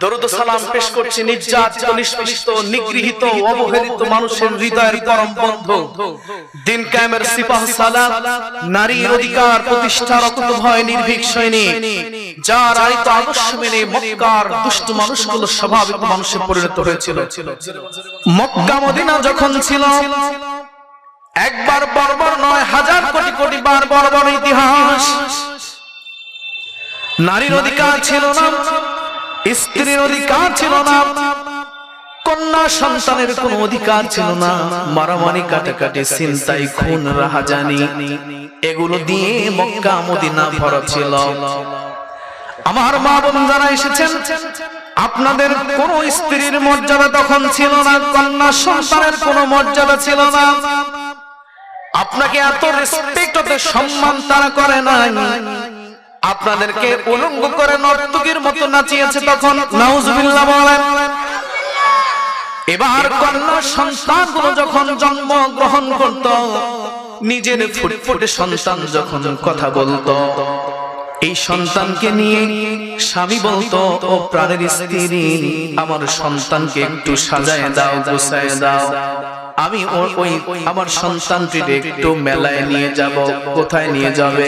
দরুদ সালাম পেশ করছি নির্যাতিত নিষ্পেষিত নিগৃহীত অবহেলিত মানুষের হৃদয়ের পরম বন্ধু। দিন কায়েমের সিপাহ সালাম নারীর অধিকার প্রতিষ্ঠার অকুত ভয় নির্ভীক সৈনিক যার আয়িত আদর্শ মেনে মক্কার দুষ্ট মানুষগুলো স্বাভাবিক মানুষে পরিণত হয়েছিল। মক্কা মদিনা যখন ছিল একবার বর্বর নয় হাজার কোটি কোটি বার বর্বর ইতিহাস। নারীর অধিকার ছিল না। স্ত্রীর অধিকার ছিল না, কন্যা সন্তানের কোন অধিকার ছিল না, মারামারি, কাটাকাটি চিন্তাই খুন, রাহাজানি, এগুলো দিয়ে মক্কা, মদিনা ভরা ছিল। আমার মা বোন যারা এসেছেন, আপনাদের কোন স্ত্রীর মর্যাদা তখন ছিল না, কন্যা সন্তানের কোন মর্যাদা ছিল না। আপনাকে এত রেসপেক্ট সম্মান তারা করে নাই। আপনাদেরকে উলঙ্গ করে নর্তকীর মতো নাচিয়েছে তখন নাউজুবিল্লাহ বলেন। এবার কন্যা সন্তানগুলো যখন জন্ম গ্রহণ করত, নিজের ফুটফুটে সন্তান যখন কথা বলতো, এই সন্তানকে নিয়ে স্বামী বলতো, ও প্রাণের স্ত্রী, আমার সন্তানকে একটু সাজায় দাও, গোছায় দাও। আমি ওই আমার সন্তানটির একটু মেলায় নিয়ে যাব, কোথায় নিয়ে যাবে?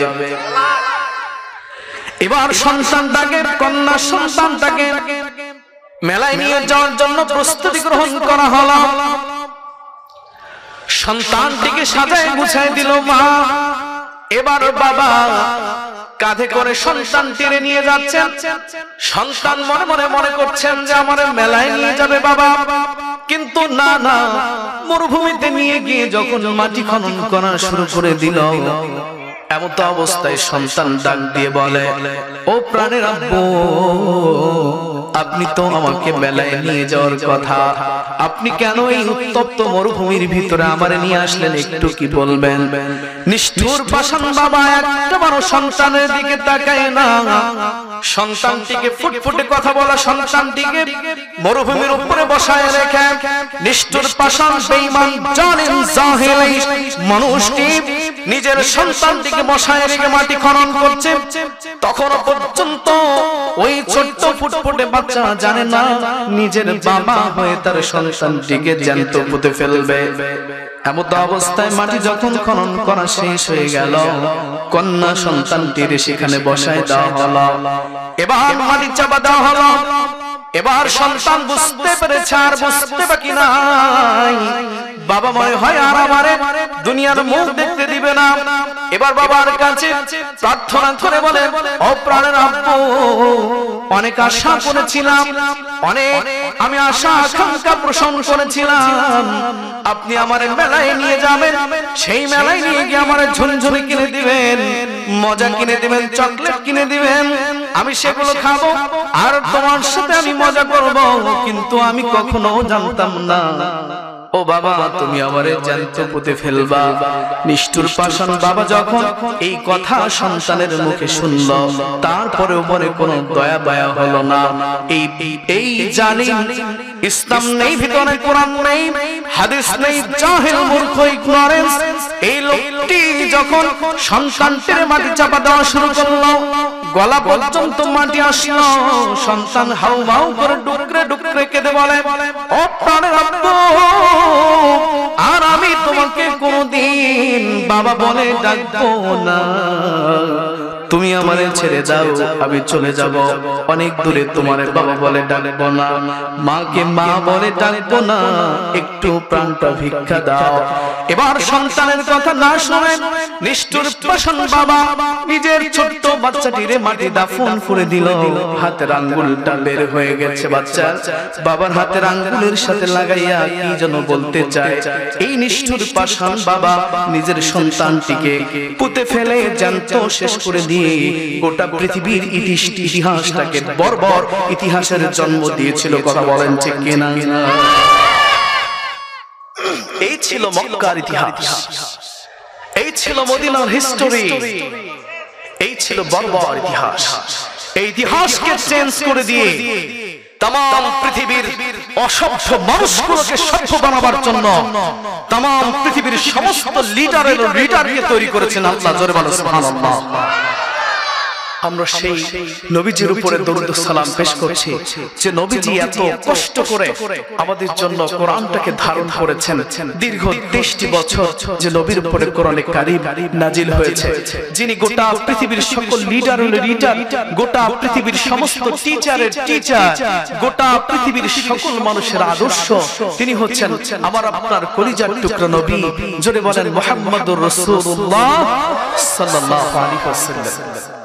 এবার সন্তানটাকে কন্যা সন্তানটাকে মেলায় নিয়ে যাওয়ার জন্য প্রস্তুতি গ্রহণ করা হলো। সন্তানটিকে সাজায় গুছায় দিল মা। এবার বাবা কাঁধে করে সন্তান টেনে নিয়ে যাচ্ছেন। সন্তান মনে মনে মনে করছেন যে আমার মেলায় নিয়ে যাবে বাবা। কিন্তু না না, মরুভূমিতে নিয়ে গিয়ে যখন মাটি খনন করা শুরু করে দিল এমন তো অবস্থায় সন্তান ডাক দিয়ে বলে ও প্রাণের আব্বু আপনি তো আমাকে মেলায় নিয়ে যাওয়ার কথা। আপনি কেন এই উত্তপ্ত মরুভূমির ভিতরে আমারে নিয়ে আসলেন একটু কি বলবেন? নিষ্ঠুর পাষাণ বাবা একটা সন্তানের দিকে তাকায় না। সন্তানটিকে ফুটফুটে কথা বলা সন্তানটিকে মরুভূমির উপরে বসায় রেখে নিষ্ঠুর পাষাণ, বেঈমান, জালিম, জাহেল মানুষটি নিজের সন্তানটিকে বসায় রেখে মাটি খনন করছে। তখন পর্যন্ত ওই ছোট্ট ফুটফুটে বাচ্চা জানে না, নিজের বাবা হয়ে তার সন্তানটিকে জ্যান্ত পুঁতে ফেলবে। এমত অবস্থায় মাটি যখন খনন করা শেষ হয়ে গেল, কন্যা সন্তানটির সেখানে বসায় দেওয়া হলো। এবার মাটি চাপা দেওয়া হলো। এবার সন্তান বুঝতে পেরেছে আর বুঝতে বাকি নাই। বাবা মনে হয় আর আমারে দুনিয়ার মুখ দেখতে দিবে না। এবার বাবার কাছে প্রার্থনা করে বলে, ও প্রাণের আব্বু, অনেক আশা করেছিলাম, অনেক আমি আশা আকাঙ্ক্ষা পোষণ করেছিলাম। আপনি আমার মেলায় নিয়ে যাবেন, সেই মেলায় নিয়ে গিয়ে আমার ঝুনঝুনি কিনে দিবেন, মজা কিনে দিবেন, চকলেট কিনে দিবেন। আমি সেগুলো খাব, আর তোমার সাথে আমি মজা করব, কিন্তু আমি কখনো জানতাম না। ও বাবা, তুমি আমারে জ্যান্ত পুঁতে ফেলবা। নিষ্ঠুর পাষাণ বাবা যখন এই কথা সন্তানের মুখে শুনল, তারপরেও মনে কোনো দয়া বায়া হলো না। এই এই জানি ইসলাম নেই, ভিতরে কোরআন নেই, হাদিস নেই, জাহেল মূর্খ, ইগনোরেন্স। এই লোকটি যখন সন্তানটির মাটি চাপা দেওয়া শুরু করল গলা পর্যন্ত মাটি আসলো। সন্তান হাউ মাউ করে ডুকরে ডুকরে কেঁদে বলে, ও প্রাণের আর আমি তোমাকে কোনদিন বাবা বলে ডাকবো না। তুমি আমারে ছেড়ে যাও আমি চলে যাব। অনেক দূরে তোমার বাবা বলে ডাকবো না। মাকে মা বলে ডাকবো না, একটু প্রাণটা ভিক্ষা দাও। এবার সন্তানের কথা না শুনে নিষ্ঠুর পাষাণ বাবা নিজের ছোট্ট বাচ্চাটিরে মাটি দাফন করে দিল। হাতের আঙ্গুলটা বের হয়ে গেছে বাচ্চা। বাবার হাতের আঙ্গুলের সাথে লাগাইয়া কি যেন বলতে চায়। এই নিষ্ঠুর পাষাণ বাবা নিজের সন্তানটিকে পুঁতে ফেলে, জ্যান্ত শেষ করে দিয়ে গোটা পৃথিবীর ইতিহাসটাকে বর্বর ইতিহাসের জন্ম দিয়েছিল, কথা বলেন ঠিক কিনা? এই ছিল মক্কার ইতিহাস। এই ছিল মদিনার হিস্টোরি এই ছিল বর্বর ইতিহাস। এই ইতিহাসকে চেঞ্জ করে দিয়ে তাম পৃথিবীর অসভ্য মানুষগুলোকে সভ্য বানাবার জন্য তাম পৃথিবীর সমস্ত লিডারের লিডারকে তৈরি করেছেন আল্লাহ, জোরে বলো সুবহানাল্লাহ। আমরা সেই নবীজির উপরে দরুদ সালাম পেশ করছি যে নবীজি এত কষ্ট করে আমাদের জন্য কোরআনটাকে ধারণ করেছেন। দীর্ঘ তেইশটি বছর যে নবীর উপরে কোরআনে কারিম নাজিল হয়েছে। যিনি গোটা পৃথিবীর সকল লিডার লিডার গোটা পৃথিবীর সমস্ত টিচারের টিচার গোটা পৃথিবীর সকল মানুষের আদর্শ। তিনি হচ্ছেন আমার আপনার কলিজার টুকরা নবী। জোরে বলেন মোহাম্মদুর রাসূলুল্লাহ সাল্লাল্লাহু আলাইহি ওয়াসাল্লাম